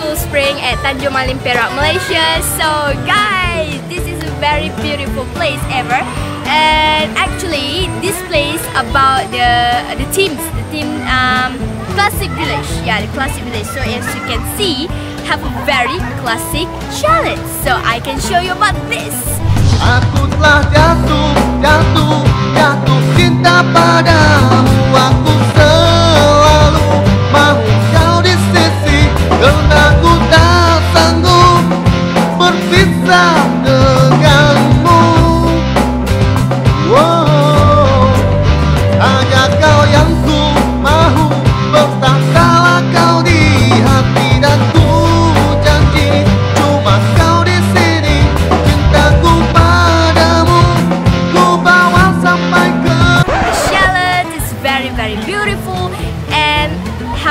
Cool Spring at Tanjung Malim Perak, Malaysia. So guys, this is a very beautiful place ever. And actually, this place about the the teams, the team um, classic village. Yeah, the classic village. So as you can see, have a very classic challenge. So I can show you about this.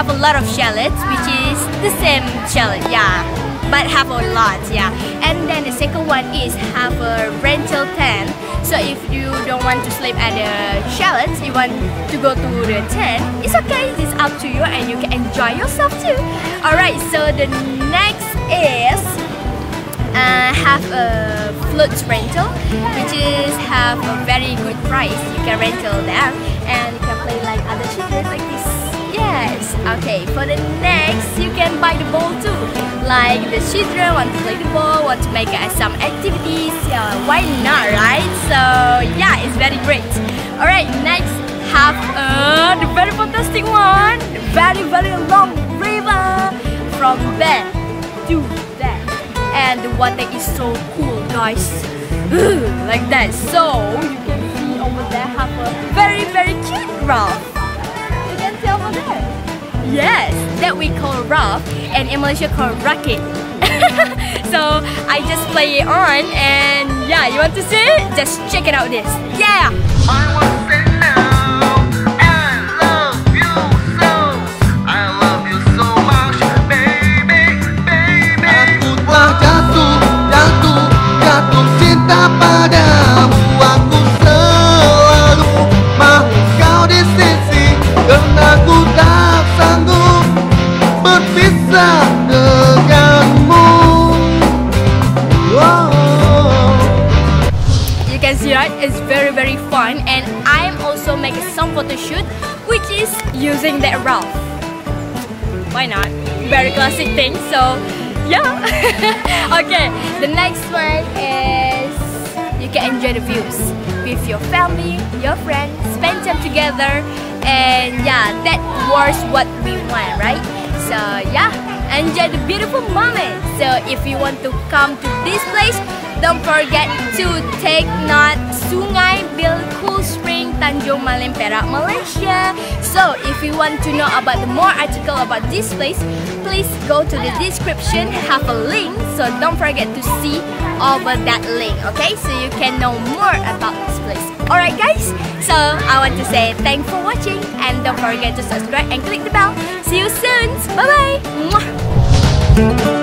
Have a lot of chalets which is the same chalet yeah but have a lot yeah. And then the second one is have a rental tent. So if you don't want to sleep at the chalet you want to go to the tent it's okay it's up to you and you can enjoy yourself too. All right so the next is uh, have a float rental which is have a very good price. You can rental them for the next you can buy the ball too. Like the children want to play the ball want to make uh, some activities yeah why not right? So yeah it's very great. All right next have uh, the very fantastic one. Very very long river from there to there and the water is so cool guys? Like that. So you can see over there have a very very cute raft yes that we call raft and in Malaysia called rakit so I just play it on and yeah you want to see it? Just check it out this. Yeah! I want to say now I love you so. I love you so much baby baby. Aku telah jatuh jatuh jatuh cinta padamu berpisah denganmu Wow. You can see right, it's very very fun and I'm also making some photo shoot which is using that raft. Why not? Very classic thing, so yeah. okay, the next one is you can enjoy the views with your family, your friends, spend time together and yeah, that was what we want, right? So yeah, enjoy the beautiful moment. So if you want to come to this place, don't forget to take note Sungai Bil Cool Spring Tanjung Malim Perak, Malaysia. So if you want to know about the more article about this place, please go to the description, have a link. So don't forget to see over that link, okay? So you can know more about this place. Alright guys, so I want to say thanks for watching and don't forget to subscribe and click the bell. See you soon. Bye bye.